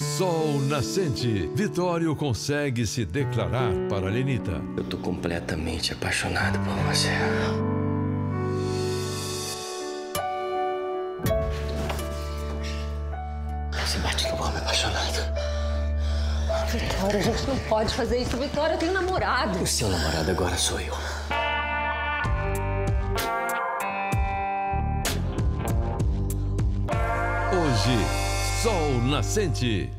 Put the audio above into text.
Sol nascente. Vitório consegue se declarar para Lenita. Eu tô completamente apaixonado por você. Você bate que eu vou me apaixonado. Vitória, a gente não pode fazer isso. Vitória, eu tenho namorado. O seu namorado agora sou eu. Hoje, Sol Nascente.